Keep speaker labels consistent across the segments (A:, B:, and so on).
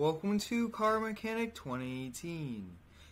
A: Welcome to Car Mechanic 2018.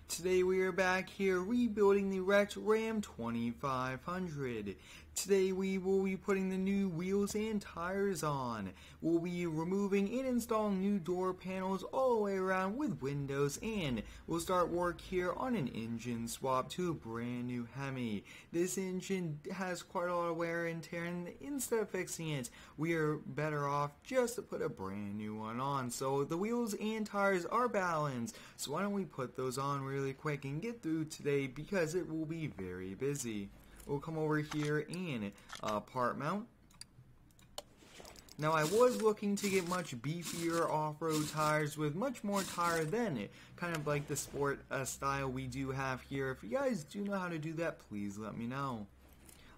A: Today we are back here rebuilding the wrecked Ram 2500. Today we will be putting the new wheels and tires on. We'll be removing and installing new door panels all the way around with windows and we'll start work here on an engine swap to a brand new Hemi. This engine has quite a lot of wear and tear and instead of fixing it we are better off just to put a brand new one on. So the wheels and tires are balanced so why don't we put those on really quick and get through today because it will be very busy we'll come over here and uh, part mount. Now I was looking to get much beefier off-road tires with much more tire than it, kind of like the sport uh, style we do have here. If you guys do know how to do that, please let me know.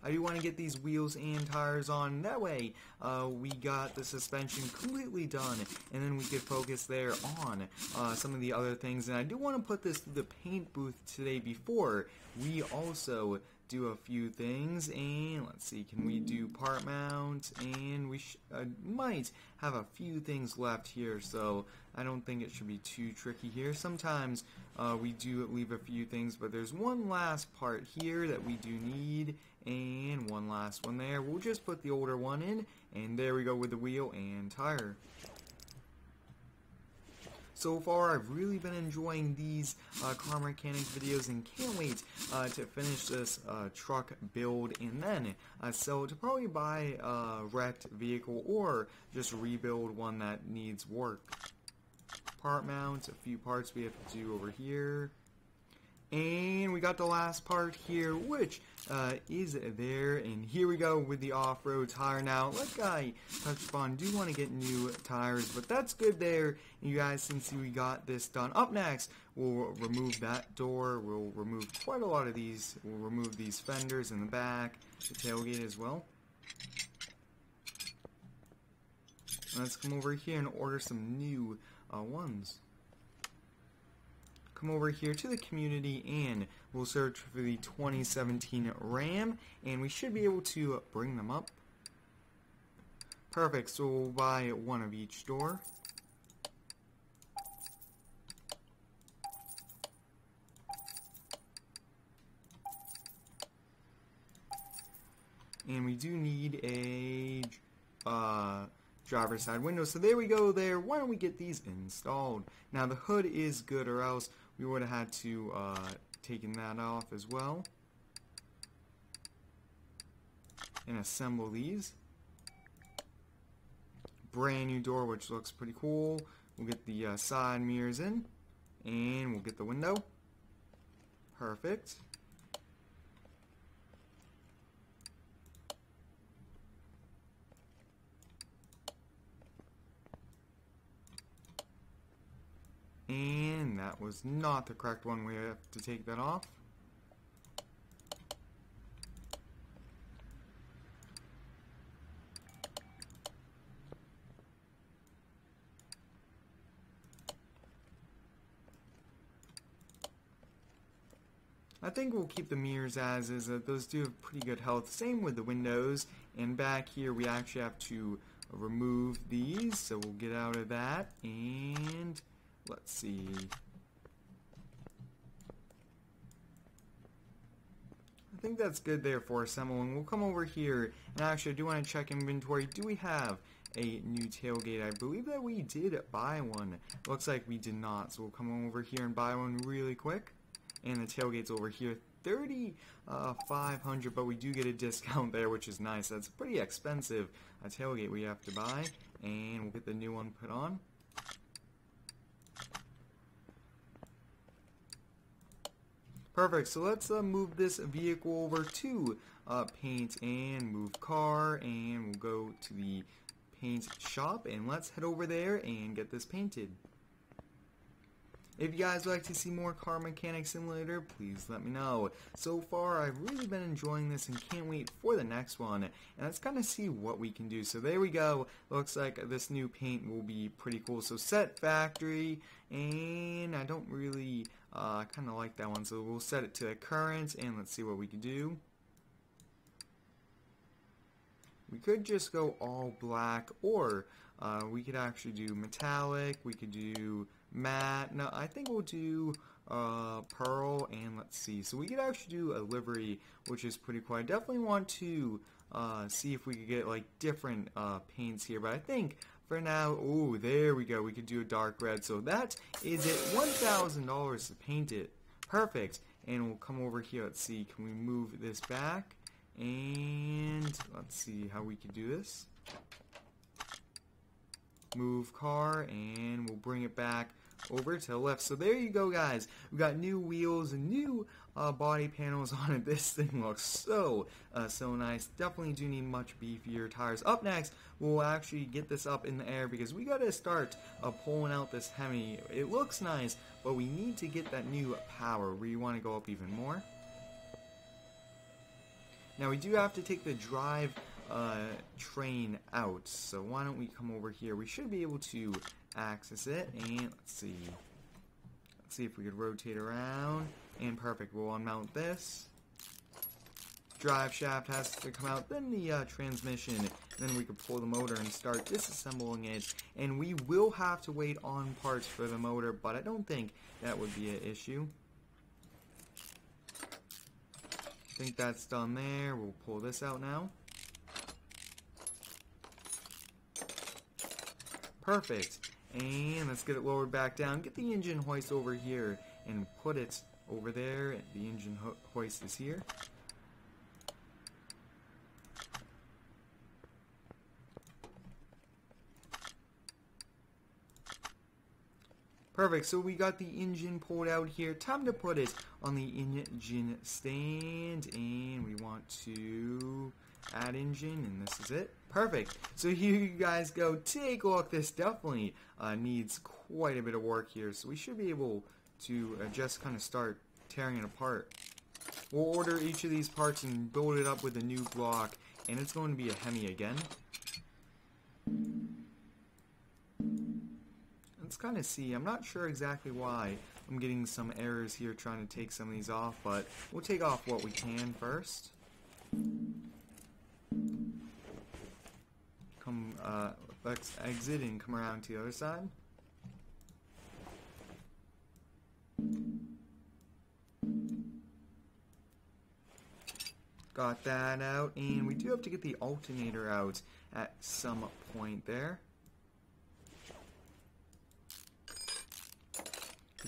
A: I do want to get these wheels and tires on. That way, uh, we got the suspension completely done, and then we could focus there on uh, some of the other things. And I do want to put this through the paint booth today before we also do a few things and let's see can we do part mount? And we uh, might have a few things left here so I don't think it should be too tricky here. Sometimes uh, we do leave a few things but there's one last part here that we do need and one last one there. We'll just put the older one in and there we go with the wheel and tire so far, I've really been enjoying these uh, car mechanic videos and can't wait uh, to finish this uh, truck build and then uh, sell to probably buy a wrecked vehicle or just rebuild one that needs work. Part mounts, a few parts we have to do over here. And we got the last part here, which uh, is there. And here we go with the off-road tire. Now, like I touched upon, do want to get new tires, but that's good there. And you guys can see we got this done. Up next, we'll remove that door. We'll remove quite a lot of these. We'll remove these fenders in the back, the tailgate as well. Let's come over here and order some new uh, ones come over here to the community and we'll search for the 2017 Ram and we should be able to bring them up. Perfect, so we'll buy one of each door. And we do need a uh, driver's side window. So there we go there. Why don't we get these installed? Now the hood is good or else we would have had to uh, taken that off as well and assemble these brand new door which looks pretty cool we'll get the uh, side mirrors in and we'll get the window perfect And was not the correct one. We have to take that off. I think we'll keep the mirrors as is. Uh, those do have pretty good health. Same with the windows. And back here we actually have to remove these. So we'll get out of that. And Let's see. Think that's good there for assembling. We'll come over here, and actually I do want to check inventory. Do we have a new tailgate? I believe that we did buy one. Looks like we did not, so we'll come over here and buy one really quick. And the tailgate's over here. 3500 uh, but we do get a discount there which is nice that's pretty expensive a tailgate we have to buy and we'll get the new one put on Perfect, so let's uh, move this vehicle over to uh, paint and move car and we'll go to the paint shop and let's head over there and get this painted. If you guys would like to see more Car Mechanic Simulator, please let me know. So far, I've really been enjoying this and can't wait for the next one. And let's kind of see what we can do. So there we go. Looks like this new paint will be pretty cool. So set factory, and I don't really uh, kind of like that one. So we'll set it to current, and let's see what we can do. We could just go all black, or Uh, we could actually do metallic. We could do matte. No, I think we'll do uh, pearl and let's see. So we could actually do a livery, which is pretty cool. I definitely want to uh, see if we could get like different uh, paints here, but I think for now, oh, there we go. We could do a dark red. So that is it. $1,000 to paint it. Perfect. And we'll come over here. Let's see. Can we move this back? And let's see how we can do this. Move car, and we'll bring it back over to the left. So there you go, guys. We've got new wheels and new uh, body panels on it. This thing looks so, uh, so nice. Definitely do need much beefier tires. Up next, we'll actually get this up in the air because we got to start uh, pulling out this Hemi. It looks nice, but we need to get that new power. where We want to go up even more. Now we do have to take the drive uh, train out, so why don't we come over here? We should be able to access it, and let's see. Let's see if we could rotate around, and perfect, we'll unmount this. Drive shaft has to come out, then the uh, transmission, then we can pull the motor and start disassembling it, and we will have to wait on parts for the motor, but I don't think that would be an issue. I think that's done there. We'll pull this out now. Perfect. And let's get it lowered back down. Get the engine hoist over here and put it over there. The engine ho hoist is here. Perfect, so we got the engine pulled out here. Time to put it on the engine stand, and we want to add engine, and this is it. Perfect. So here you guys go. Take a look. This definitely uh, needs quite a bit of work here, so we should be able to uh, just kind of start tearing it apart. We'll order each of these parts and build it up with a new block, and it's going to be a Hemi again. Let's kind of see. I'm not sure exactly why I'm getting some errors here trying to take some of these off, but we'll take off what we can first. Come, uh, let's exit and come around to the other side. Got that out, and we do have to get the alternator out at some point there.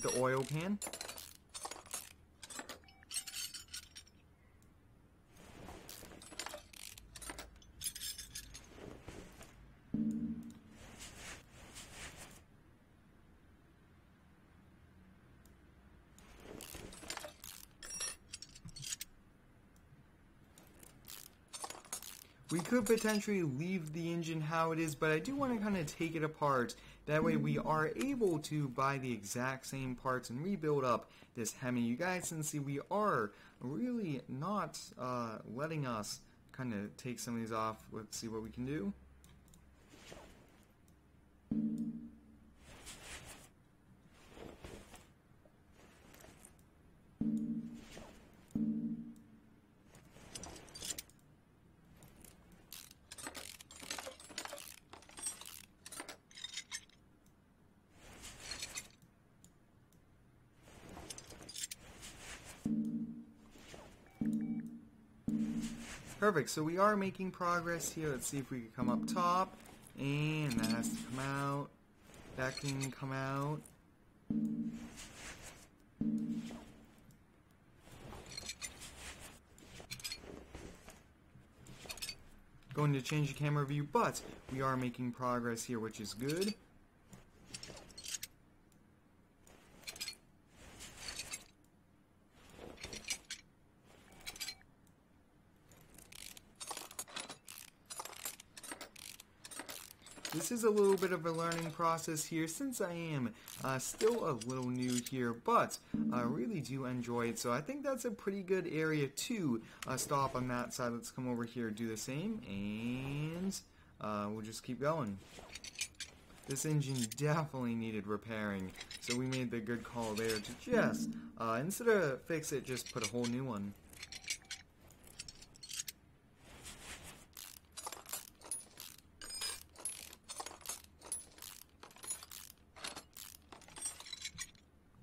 A: The oil pan. We could potentially leave the engine how it is, but I do want to kind of take it apart that way we are able to buy the exact same parts and rebuild up this Hemi. You guys can see we are really not uh, letting us kind of take some of these off. Let's see what we can do. Perfect, so we are making progress here. Let's see if we can come up top. And that has to come out. That can come out. Going to change the camera view, but we are making progress here, which is good. This is a little bit of a learning process here since I am uh, still a little new here, but I really do enjoy it. So I think that's a pretty good area to uh, stop on that side. Let's come over here, do the same, and uh, we'll just keep going. This engine definitely needed repairing, so we made the good call there to just, uh, instead of fix it, just put a whole new one.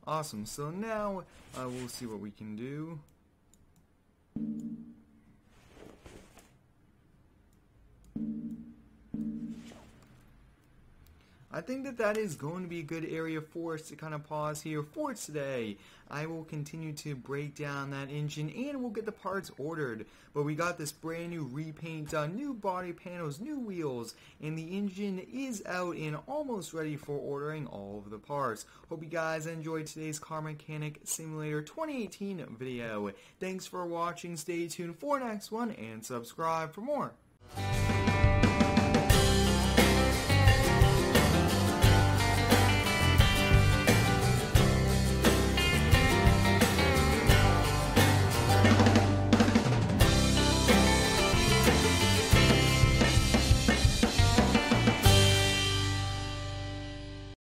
A: Awesome, so now uh, we'll see what we can do. Think that that is going to be a good area for us to kind of pause here for today. I will continue to break down that engine and we'll get the parts ordered. But we got this brand new repaint done, new body panels, new wheels, and the engine is out and almost ready for ordering all of the parts. Hope you guys enjoyed today's Car Mechanic Simulator 2018 video. Thanks for watching, stay tuned for next one, and subscribe for more.